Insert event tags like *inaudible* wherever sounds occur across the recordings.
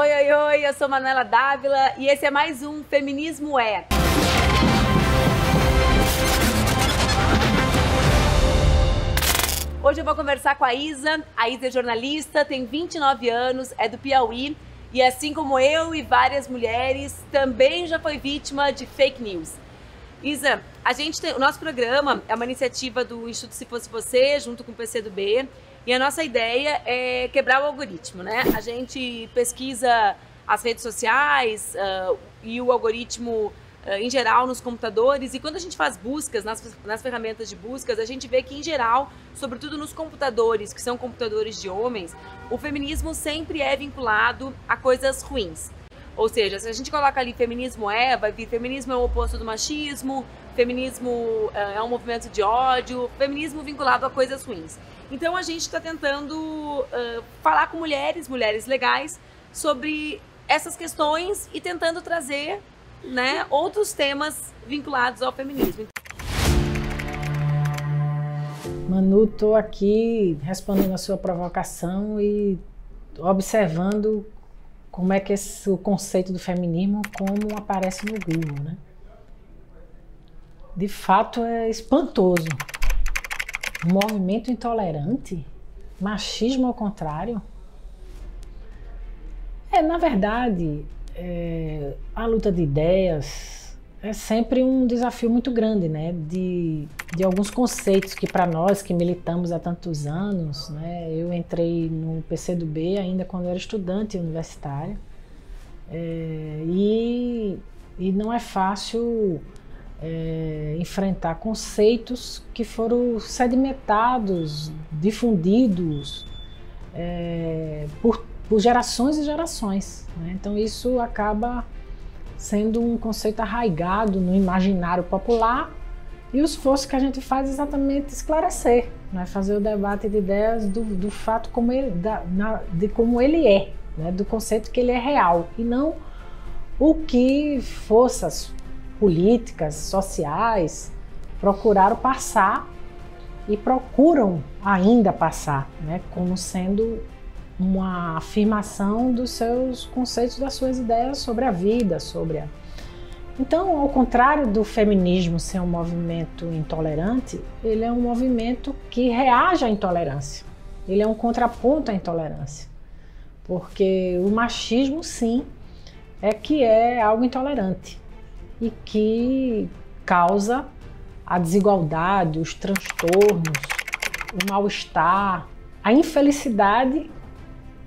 Oi, oi, oi, eu sou Manuela Dávila e esse é mais um Feminismo É. Hoje eu vou conversar com a Isa. A Isa é jornalista, tem 29 anos, é do Piauí e assim como eu e várias mulheres, também já foi vítima de fake news. Isa, a gente tem, o nosso programa é uma iniciativa do Instituto Se Fosse Você, junto com o PCdoB, e a nossa ideia é quebrar o algoritmo, né? A gente pesquisa as redes sociais uh, e o algoritmo uh, em geral nos computadores, e quando a gente faz buscas nas, nas ferramentas de buscas, a gente vê que em geral, sobretudo nos computadores, que são computadores de homens, o feminismo sempre é vinculado a coisas ruins. Ou seja, se a gente coloca ali feminismo é, vai vir feminismo é o oposto do machismo, feminismo uh, é um movimento de ódio, feminismo vinculado a coisas ruins. Então a gente está tentando uh, falar com mulheres, mulheres legais, sobre essas questões e tentando trazer né, outros temas vinculados ao feminismo. Manu, estou aqui respondendo a sua provocação e observando como é que esse, o conceito do feminismo como aparece no Google, né? De fato é espantoso. Um movimento intolerante, machismo ao contrário. É, na verdade, é, a luta de ideias é sempre um desafio muito grande, né? De, de alguns conceitos que para nós que militamos há tantos anos, né? Eu entrei no PCdoB ainda quando eu era estudante universitária é, e, e não é fácil é, enfrentar conceitos que foram sedimentados, difundidos é, por, por gerações e gerações. Né? Então isso acaba sendo um conceito arraigado no imaginário popular e o esforço que a gente faz é exatamente esclarecer, né? fazer o debate de ideias do, do fato como ele, da, na, de como ele é, né? do conceito que ele é real e não o que forças políticas, sociais procuraram passar e procuram ainda passar, né? como sendo uma afirmação dos seus conceitos, das suas ideias sobre a vida, sobre a... Então, ao contrário do feminismo ser um movimento intolerante, ele é um movimento que reage à intolerância. Ele é um contraponto à intolerância. Porque o machismo, sim, é que é algo intolerante e que causa a desigualdade, os transtornos, o mal-estar, a infelicidade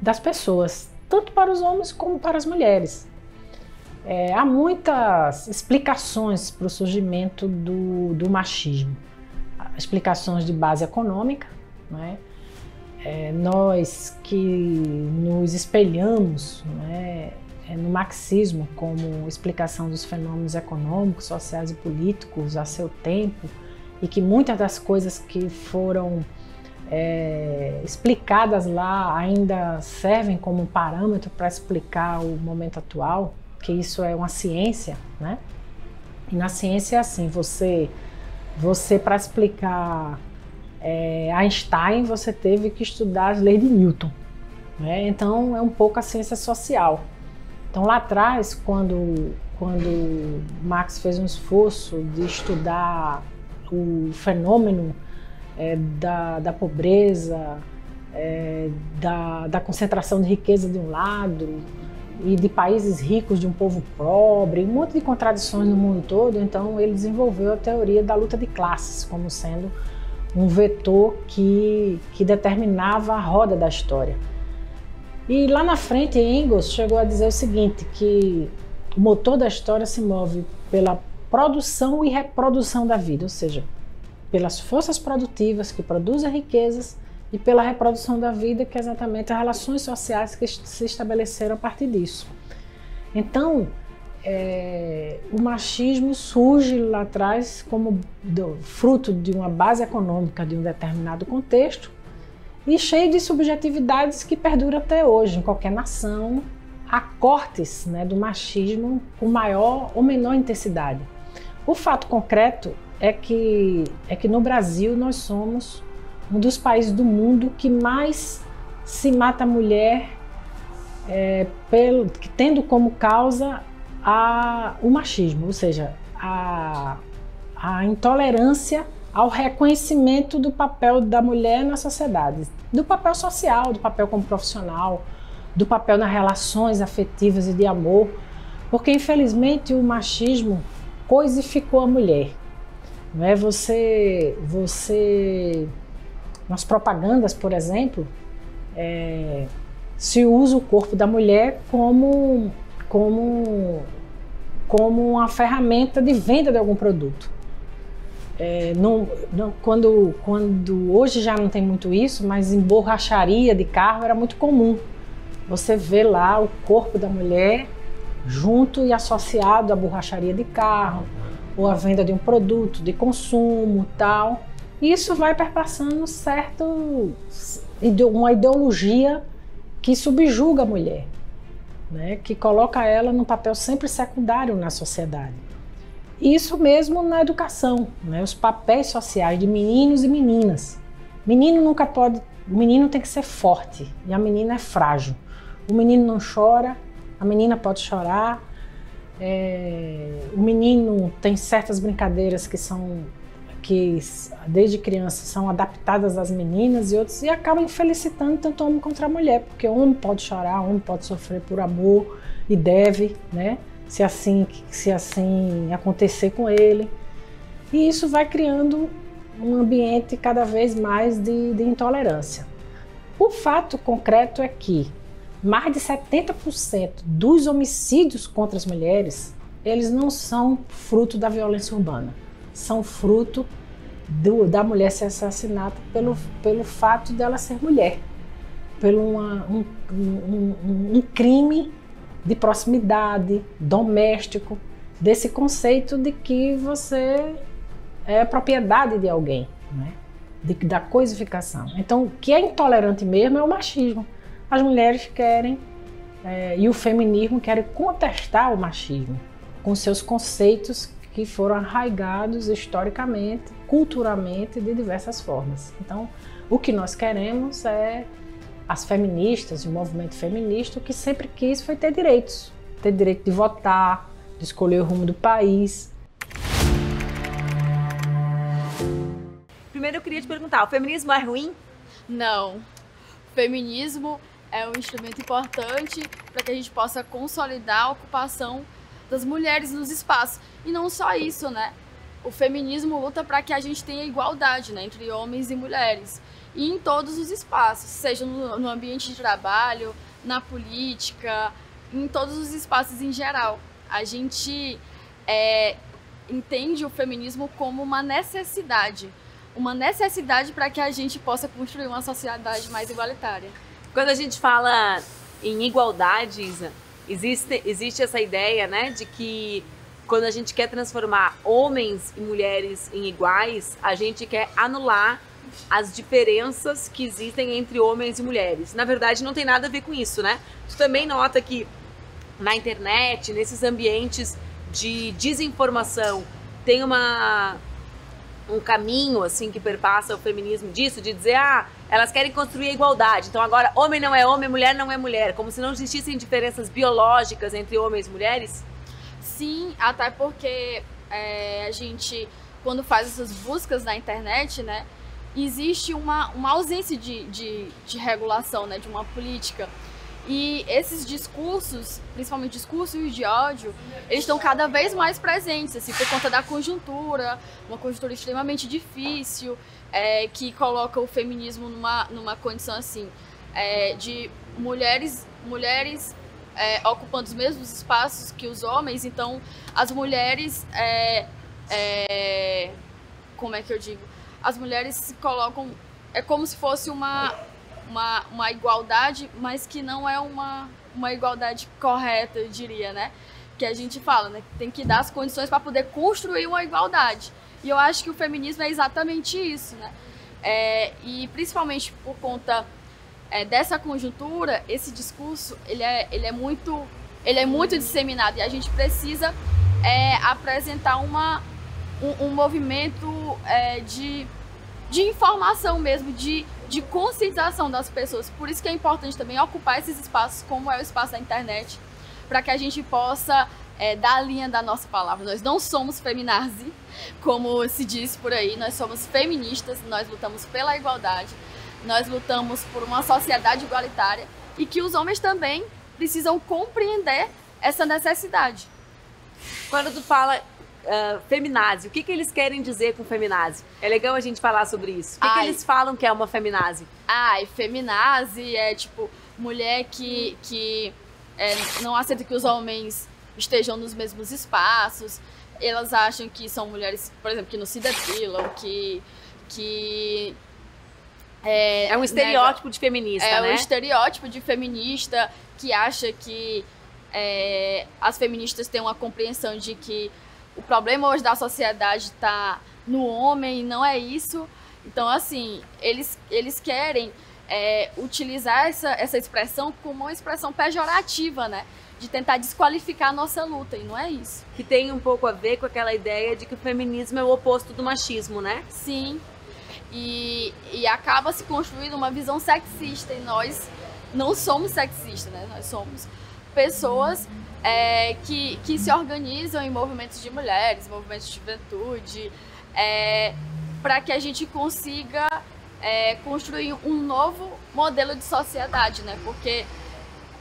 das pessoas, tanto para os homens como para as mulheres. É, há muitas explicações para o surgimento do, do machismo. Explicações de base econômica, né? É, nós que nos espelhamos né, é, no marxismo como explicação dos fenômenos econômicos, sociais e políticos a seu tempo, e que muitas das coisas que foram é, explicadas lá ainda servem como parâmetro para explicar o momento atual, que isso é uma ciência, né? E na ciência é assim, você, você para explicar é, Einstein, você teve que estudar as leis de Newton. Né? Então é um pouco a ciência social. Então lá atrás, quando, quando Marx fez um esforço de estudar o fenômeno é, da, da pobreza, é, da, da concentração de riqueza de um lado e de países ricos de um povo pobre, um monte de contradições no mundo todo, então ele desenvolveu a teoria da luta de classes como sendo um vetor que, que determinava a roda da história. E lá na frente, Engels chegou a dizer o seguinte, que o motor da história se move pela produção e reprodução da vida, ou seja, pelas forças produtivas que produzem riquezas e pela reprodução da vida, que é exatamente as relações sociais que se estabeleceram a partir disso. Então, é, o machismo surge lá atrás como do, fruto de uma base econômica de um determinado contexto e cheio de subjetividades que perduram até hoje em qualquer nação. Há cortes né, do machismo com maior ou menor intensidade. O fato concreto é que, é que no Brasil nós somos um dos países do mundo que mais se mata mulher é, pelo, tendo como causa a, o machismo, ou seja, a, a intolerância ao reconhecimento do papel da mulher na sociedade, do papel social, do papel como profissional, do papel nas relações afetivas e de amor, porque infelizmente o machismo coisificou a mulher. Não é você, você nas propagandas, por exemplo, é, se usa o corpo da mulher como como como uma ferramenta de venda de algum produto. É, não, não, quando, quando hoje já não tem muito isso, mas em borracharia de carro era muito comum. Você vê lá o corpo da mulher junto e associado à borracharia de carro ou à venda de um produto de consumo, tal. Isso vai perpassando certo uma ideologia que subjuga a mulher, né? que coloca ela num papel sempre secundário na sociedade. Isso mesmo na educação, né? os papéis sociais de meninos e meninas. Menino nunca pode, o menino tem que ser forte e a menina é frágil. O menino não chora, a menina pode chorar. É, o menino tem certas brincadeiras que são que desde criança são adaptadas às meninas e outros e acabam felicitando tanto homem contra a mulher, porque homem pode chorar, homem pode sofrer por amor e deve, né? Se assim, se assim acontecer com ele. E isso vai criando um ambiente cada vez mais de, de intolerância. O fato concreto é que mais de 70% dos homicídios contra as mulheres, eles não são fruto da violência urbana são fruto do, da mulher ser assassinada pelo, pelo fato dela ser mulher, pelo uma, um, um, um, crime de proximidade, doméstico, desse conceito de que você é propriedade de alguém, né? de, da coisificação. Então, o que é intolerante mesmo é o machismo. As mulheres querem, é, e o feminismo querem contestar o machismo com seus conceitos que foram arraigados historicamente, culturalmente, de diversas formas. Então, o que nós queremos é as feministas, o movimento feminista, o que sempre quis foi ter direitos, ter direito de votar, de escolher o rumo do país. Primeiro eu queria te perguntar, o feminismo é ruim? Não. O feminismo é um instrumento importante para que a gente possa consolidar a ocupação das mulheres nos espaços. E não só isso, né? O feminismo luta para que a gente tenha igualdade né, entre homens e mulheres. E em todos os espaços, seja no, no ambiente de trabalho, na política, em todos os espaços em geral. A gente é, entende o feminismo como uma necessidade. Uma necessidade para que a gente possa construir uma sociedade mais igualitária. Quando a gente fala em igualdade, Isa, existe, existe essa ideia, né, de que quando a gente quer transformar homens e mulheres em iguais, a gente quer anular as diferenças que existem entre homens e mulheres. Na verdade, não tem nada a ver com isso, né? Tu também nota que na internet, nesses ambientes de desinformação, tem uma um caminho assim que perpassa o feminismo disso, de dizer, ah, elas querem construir a igualdade. Então agora homem não é homem, mulher não é mulher, como se não existissem diferenças biológicas entre homens e mulheres? Sim, até porque é, a gente, quando faz essas buscas na internet, né, existe uma, uma ausência de, de, de regulação, né, de uma política. E esses discursos, principalmente discursos de ódio, eles estão cada vez mais presentes, assim, por conta da conjuntura, uma conjuntura extremamente difícil, é, que coloca o feminismo numa, numa condição assim, é, de mulheres, mulheres é, ocupando os mesmos espaços que os homens, então as mulheres, é, é, como é que eu digo? As mulheres se colocam, é como se fosse uma uma, uma igualdade, mas que não é uma, uma igualdade correta, eu diria, né? Que a gente fala, né? Tem que dar as condições para poder construir uma igualdade. E eu acho que o feminismo é exatamente isso, né? É, e principalmente por conta é, dessa conjuntura, esse discurso ele é, ele é muito ele é muito disseminado e a gente precisa é, apresentar uma, um, um movimento é, de, de informação mesmo, de de conscientização das pessoas. Por isso que é importante também ocupar esses espaços, como é o espaço da internet, para que a gente possa é, dar a linha da nossa palavra. Nós não somos feminazi, como se diz por aí, nós somos feministas, nós lutamos pela igualdade, nós lutamos por uma sociedade igualitária e que os homens também precisam compreender essa necessidade. Quando tu fala uh, feminazi, o que, que eles querem dizer com feminazi? É legal a gente falar sobre isso. O que, que eles falam que é uma feminazi? Ai, feminazi é tipo mulher que, que é, não aceita que os homens estejam nos mesmos espaços. Elas acham que são mulheres, por exemplo, que não se depilam, que. que é, é um estereótipo de feminista, é né? É um estereótipo de feminista que acha que é, as feministas têm uma compreensão de que o problema hoje da sociedade está no homem e não é isso. Então, assim, eles, eles querem é, utilizar essa, essa expressão como uma expressão pejorativa, né? De tentar desqualificar a nossa luta, e não é isso. Que tem um pouco a ver com aquela ideia de que o feminismo é o oposto do machismo, né? Sim. E, e acaba se construindo uma visão sexista, e nós não somos sexistas, né? Nós somos pessoas é, que, que se organizam em movimentos de mulheres, movimentos de juventude, é, para que a gente consiga é, construir um novo modelo de sociedade, né? Porque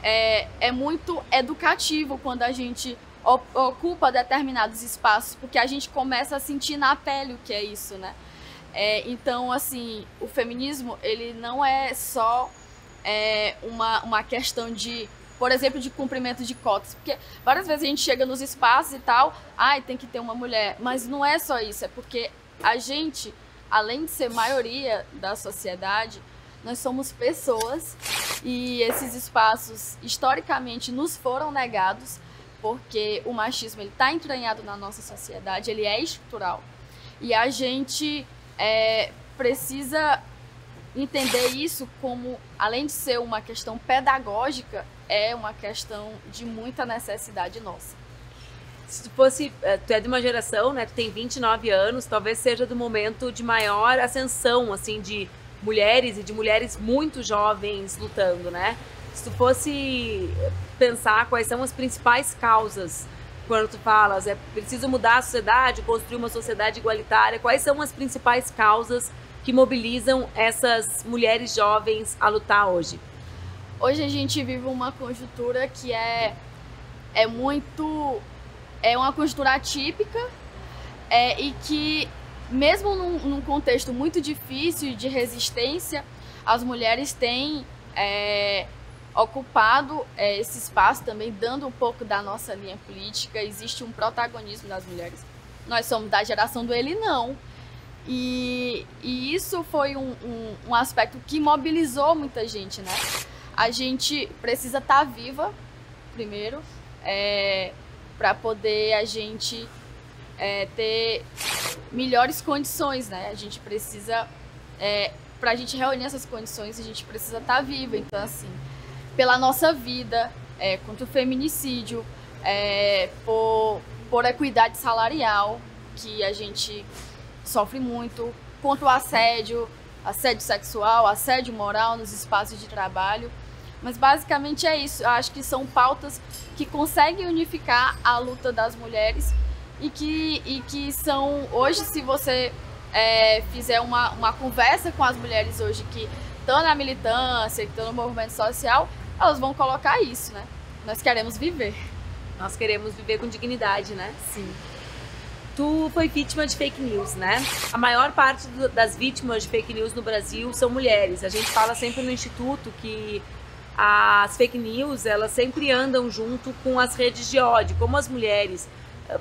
é, é muito educativo quando a gente ocupa determinados espaços, porque a gente começa a sentir na pele o que é isso, né? É, então, assim, o feminismo, ele não é só é, uma, uma questão de por exemplo, de cumprimento de cotas. Porque várias vezes a gente chega nos espaços e tal, ai, tem que ter uma mulher. Mas não é só isso, é porque a gente, além de ser maioria da sociedade, nós somos pessoas e esses espaços historicamente nos foram negados porque o machismo ele está entranhado na nossa sociedade, ele é estrutural e a gente é, precisa entender isso como, além de ser uma questão pedagógica, é uma questão de muita necessidade nossa. Se tu fosse, eh, tu é de uma geração, né, tu tem 29 anos, talvez seja do momento de maior ascensão, assim, de mulheres e de mulheres muito jovens lutando, né? Se tu fosse pensar quais são as principais causas quando tu falas, é preciso mudar a sociedade, construir uma sociedade igualitária, quais são as principais causas que mobilizam essas mulheres jovens a lutar hoje? Hoje a gente vive uma conjuntura que é, é muito. É uma conjuntura atípica é, e que, mesmo num, num, contexto muito difícil de resistência, as mulheres têm é, ocupado é, esse espaço também, dando um pouco da nossa linha política. Existe um protagonismo das mulheres. Nós somos da geração do ele não. E, e isso foi um, um, um aspecto que mobilizou muita gente, né? a gente precisa estar tá viva primeiro é, para poder a gente é, ter melhores condições, né? A gente precisa é, para a gente reunir essas condições a gente precisa estar tá viva. Então assim, pela nossa vida, é, contra o feminicídio, é, por, por equidade salarial que a gente sofre muito, contra o assédio, assédio sexual, assédio moral nos espaços de trabalho. Mas basicamente é isso. Eu acho que são pautas que conseguem unificar a luta das mulheres e que, e que são. Hoje, se você é, fizer uma, uma conversa com as mulheres hoje que estão na militância, que estão no movimento social, elas vão colocar isso, né? Nós queremos viver. Nós queremos viver com dignidade, né? Sim. Tu foi vítima de fake news, né? A maior parte do, das vítimas de fake news no Brasil são mulheres. A gente fala sempre no Instituto que as fake news elas sempre andam junto com as redes de ódio, como as mulheres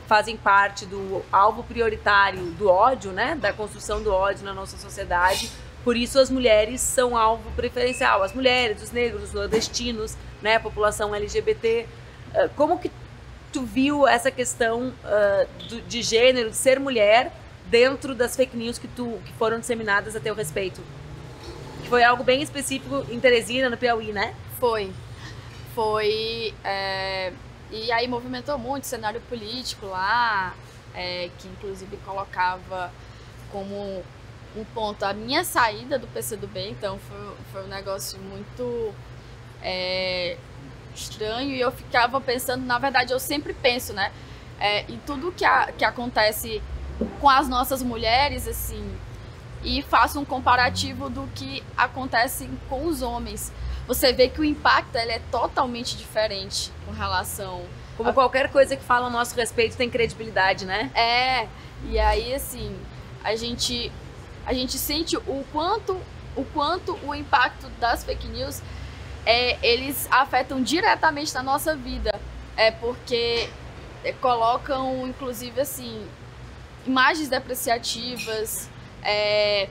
fazem parte do alvo prioritário do ódio, né, da construção do ódio na nossa sociedade. Por isso as mulheres são alvo preferencial, as mulheres, os negros, os nordestinos, né, a população LGBT. Eh, como que tu viu essa questão uh, de gênero, de ser mulher, dentro das fake news que, tu, que foram disseminadas a teu respeito? Foi algo bem específico em Teresina, no Piauí, né? Foi. Foi. É... E aí movimentou muito o cenário político lá, é, que inclusive colocava como um ponto. A minha saída do PCdoB, então, foi, foi um negócio muito é, estranho e eu ficava pensando, na verdade, eu sempre penso, né? É, em tudo que, a, que acontece com as nossas mulheres, assim, e faço um comparativo do que acontece com os homens. Você vê que o impacto ele é totalmente diferente com relação. Como a... qualquer coisa que fala a nosso respeito tem credibilidade, né? É. E aí, assim, a gente, a gente sente o quanto, o quanto o impacto das fake news é, eles afetam diretamente na nossa vida. É porque colocam, inclusive, assim, imagens depreciativas, é,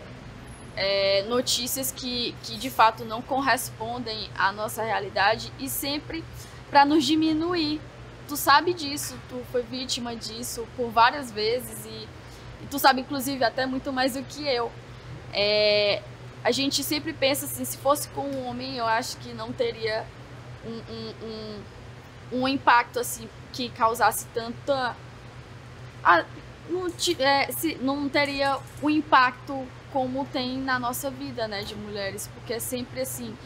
é, notícias que, que de fato não correspondem à nossa realidade e sempre para nos diminuir. Tu sabe disso, tu foi vítima disso por várias vezes e, e tu sabe, inclusive, até muito mais do que eu. É, a gente sempre pensa assim, se fosse com um homem, eu acho que não teria um, um, um, um impacto assim que causasse tanta. Não, é, se, não teria o impacto como tem na nossa vida, né, de mulheres, porque é sempre assim.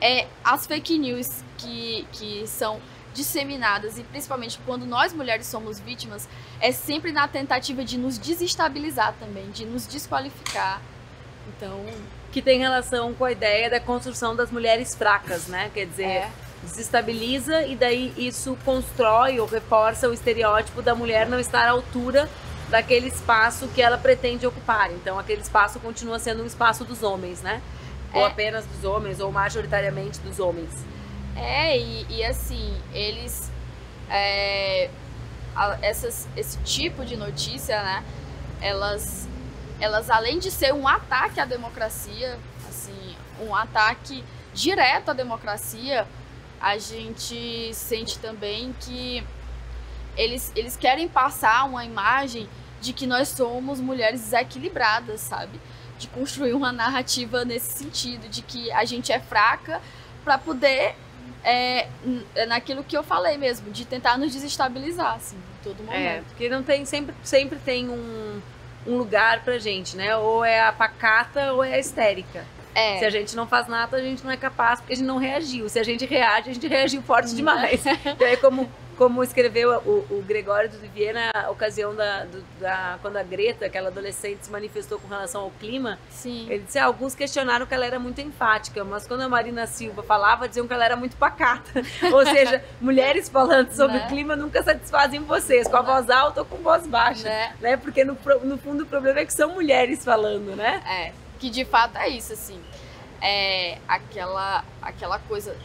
É, as fake news que, que são disseminadas e principalmente quando nós mulheres somos vítimas, é sempre na tentativa de nos desestabilizar também, de nos desqualificar. Então, que tem relação com a ideia da construção das mulheres fracas, né? Quer dizer, é. desestabiliza e daí isso constrói ou reforça o estereótipo da mulher não estar à altura daquele espaço que ela pretende ocupar. Então, aquele espaço continua sendo um espaço dos homens, né? Ou é. apenas dos homens, ou majoritariamente dos homens. É, e, e assim, eles. É, a, essas, esse tipo de notícia, né? Elas elas além de ser um ataque à democracia, assim, um ataque direto à democracia, a gente sente também que eles, eles querem passar uma imagem de que nós somos mulheres desequilibradas, sabe? De construir uma narrativa nesse sentido, de que a gente é fraca para poder é, é, naquilo que eu falei mesmo, de tentar nos desestabilizar, assim, em todo é, momento. É, porque não tem sempre sempre tem um um lugar pra gente, né? Ou é a pacata ou é a histérica. É. Se a gente não faz nada, a gente não é capaz porque a gente não reagiu. Se a gente reage, a gente reagiu forte demais. e aí, como como escreveu o, o Gregório do Vivier na ocasião da, do, da, quando a Greta, aquela adolescente, se manifestou com relação ao clima. Sim. Ele disse: ah, alguns questionaram que ela era muito enfática, mas quando a Marina Silva falava, diziam que ela era muito pacata. *laughs* ou seja, mulheres falando sobre né? o clima nunca satisfazem vocês, com a né? voz alta ou com voz baixa. Né? né? Porque no, no fundo o problema é que são mulheres falando, né? É, que de fato é isso, assim. É aquela, aquela coisa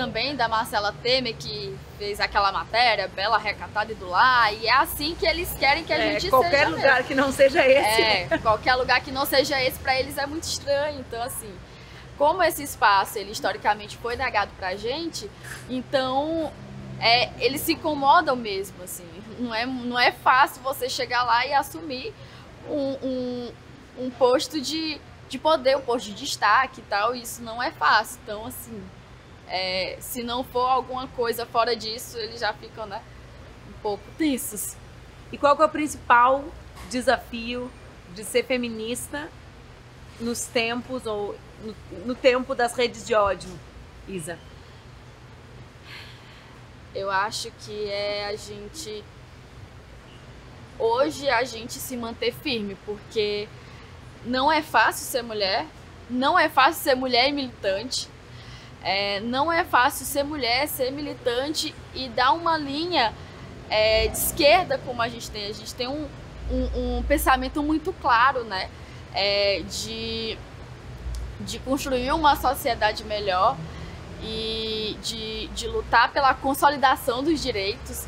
também da Marcela Temer, que fez aquela matéria, bela, recatada e do lar, e é assim que eles querem que a é, gente qualquer seja lugar mesmo. que não seja esse. É, qualquer lugar que não seja esse, para eles é muito estranho. Então, assim, como esse espaço, ele historicamente foi negado pra gente, então é, eles se incomodam mesmo, assim. Não é, não é fácil você chegar lá e assumir um, um, um posto de, de poder, um posto de destaque e tal, isso não é fácil. Então, assim, é, se não for alguma coisa fora disso, eles já ficam né, um pouco tensos. E qual é o principal desafio de ser feminista nos tempos ou no, no tempo das redes de ódio, Isa? Eu acho que é a gente hoje a gente se manter firme, porque não é fácil ser mulher, não é fácil ser mulher e militante. É, não é fácil ser mulher, ser militante e dar uma linha é, de esquerda como a gente tem. A gente tem um, um, um pensamento muito claro, né? É, de, de construir uma sociedade melhor e de, de lutar pela consolidação dos direitos,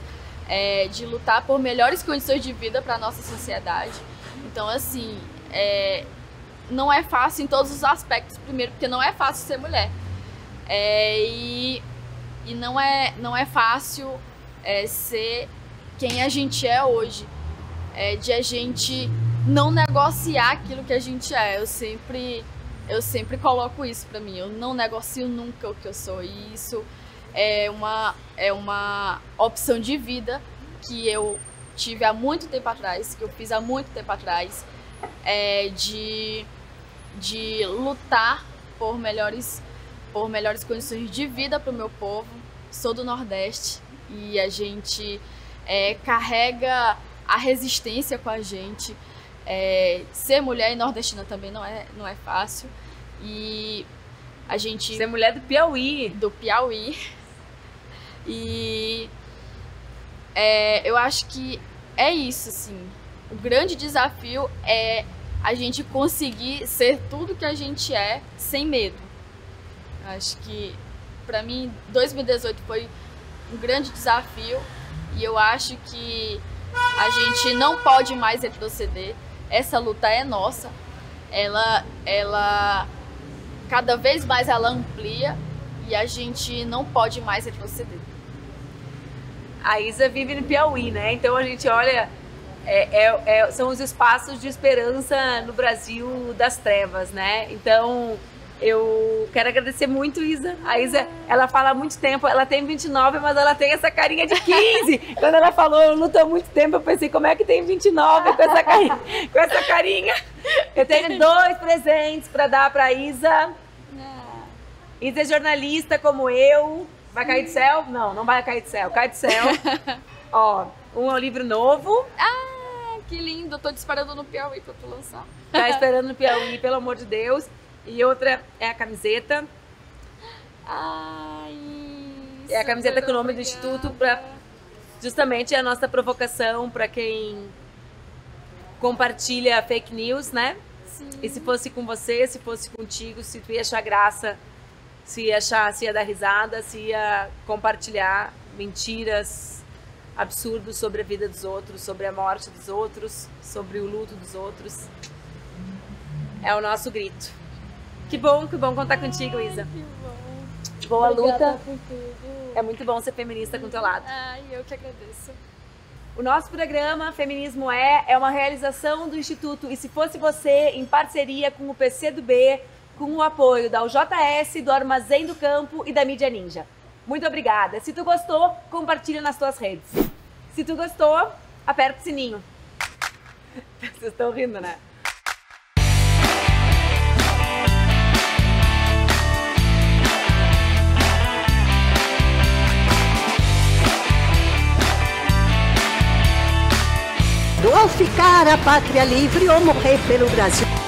é, de lutar por melhores condições de vida para a nossa sociedade. Então, assim, é, não é fácil em todos os aspectos. Primeiro, porque não é fácil ser mulher. É, e e não, é, não é fácil é, ser quem a gente é hoje. É, de a gente não negociar aquilo que a gente é. Eu sempre, eu sempre coloco isso para mim. Eu não negocio nunca o que eu sou. E isso é uma, é uma opção de vida que eu tive há muito tempo atrás, que eu fiz há muito tempo atrás. é, de, de lutar por melhores, por melhores condições de vida para o meu povo. Sou do Nordeste e a gente é, carrega a resistência com a gente. É, ser mulher e nordestina também não é, não é fácil. E a gente. Ser mulher do Piauí. Do Piauí. E é, eu acho que é isso, assim. O grande desafio é a gente conseguir ser tudo que a gente é sem medo. Acho que para mim 2018 foi um grande desafio e eu acho que a gente não pode mais retroceder. Essa luta é nossa. Ela ela cada vez mais ela amplia e a gente não pode mais retroceder. A Isa vive no Piauí, né? Então a gente olha é, é, é, são os espaços de esperança no Brasil das trevas, né? Então, eu quero agradecer muito, Isa. A Isa, ela fala há muito tempo, ela tem 29, mas ela tem essa carinha de 15. *laughs* Quando ela falou, eu luto há muito tempo, eu pensei, como é que tem 29 com essa carinha? Com essa carinha? Eu tenho *laughs* dois presentes para dar para Isa. Isa é jornalista como eu. Vai cair do céu? Não, não vai cair do céu. Cai do céu. *laughs* Ó, um é um livro novo. Ah! que lindo, eu tô disparando no Piauí pra tu lançar. Tá esperando no Piauí, pelo amor de Deus. E outra é a camiseta. Ai. É a camiseta com o nome do Instituto para justamente a nossa provocação para quem compartilha fake news, né? Sim. E se fosse com você, se fosse contigo, se tu ia achar graça, se ia achar, se ia dar risada, se ia compartilhar mentiras, absurdos sobre a vida dos outros, sobre a morte dos outros, sobre o luto dos outros. É o nosso grito. Que bom, que bom contar contigo, Isa. Que bom. Boa Obrigada luta. por tudo. É muito bom ser feminista com teu lado. Ai, eu que agradeço. O nosso programa Feminismo é é uma realização do Instituto E se fosse você em parceria com o PCdoB, com o apoio da UJS, do Armazém do Campo e da Mídia Ninja. Muito obrigada. Se tu gostou, compartilha nas tuas redes. Se tu gostou, aperta o sininho. *laughs* Vocês estão rindo, né? Ou ficar a pátria livre ou morrer pelo Brasil.